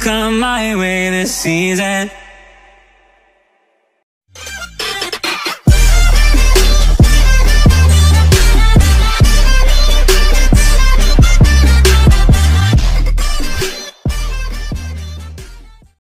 Come my way this season